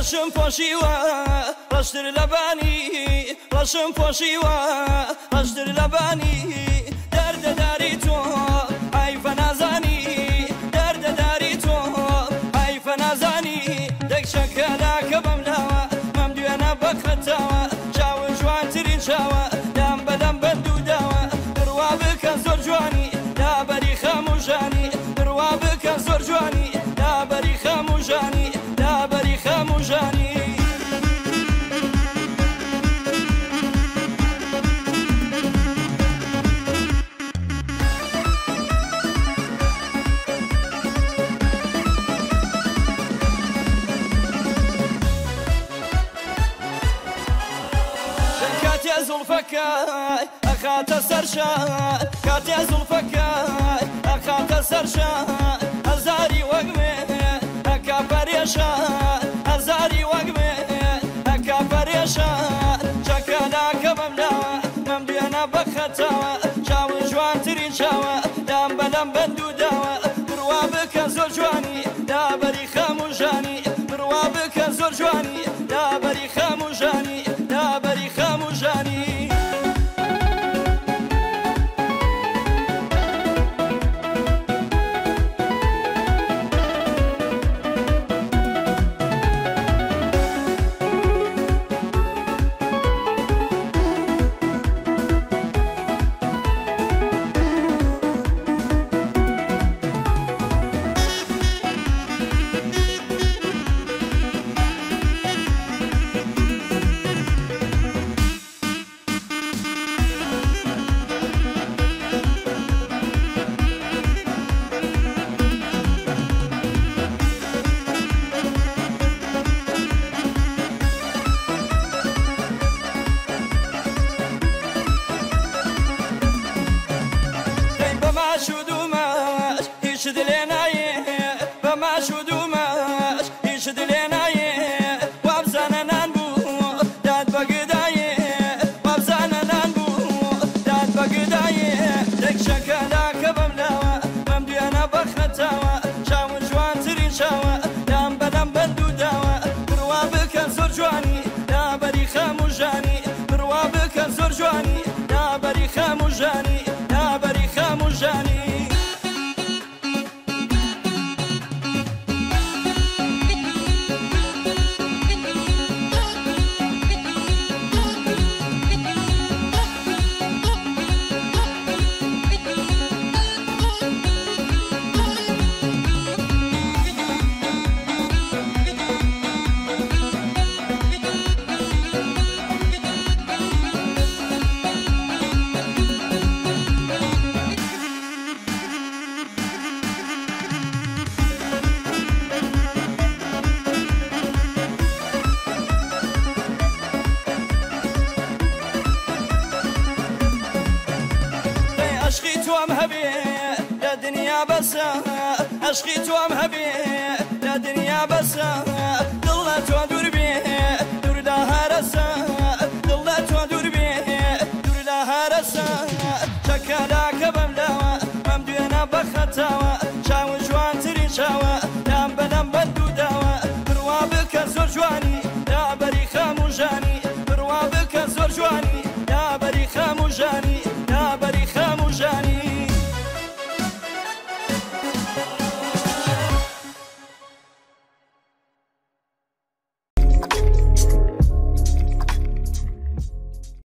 ڕەشم پۆشیوە ڕەشتر لەبانی ڕەشم پۆشیوە ڕەشتر لەبانی دەردەداری تۆ ئایفە نازانی دەردەداری تۆ ئایفە نازانی دەکشەکەلاکە بەم لاوە مەم دوێنە بەخەتەوە چاوە جوانترین چاوە دام بەدەم بەندوو داوە دروا بکە زۆر جوانی دابەری خەموژانی دروا بکە زۆر جوانی زوڵفەکەی ئەخاتە سەرشان هەزاری وەگمێ ئەکا پەرێشان هەزاری وەگمێ ئەکا پەرێشان چەکەناکە بەم لاوە مەم دوێنە بەخەتەوە چاون جوانترین چاوە دام دوومەش هیچ دلێ نایێ بەماش و دوومەش هیچ دلێ نایێ وابزانە نان بوو داد بەگدایێ وابزانە نان بوو داد بەگدایێ دەکشەکەلاکە بەم لاوە بەم دوێنە بەخەتاوە چاون جوانترین چاوە دام بەدەم بەندوو داوە بڕوا بکە زۆر جوانی دابەری خەموژانی بڕوا بکە عشقی توام هەبێ لە دنیا بەسە عشقی توام هەبێ لە دنیا بەسە دڵ لە تۆ دوور بێ دووردا هەرەسە دڵ لە تۆ دوور بێ دووردا هەرەسە چەکەلاکە بەم لاوە ئەم دوێنە بەخەتاوە چاون جوانتری چاوە دام بەدەم بەندوو داوە بڕوا بکە زۆر جوانی دابەری خەموژانی بڕوا بکە زۆر جوانی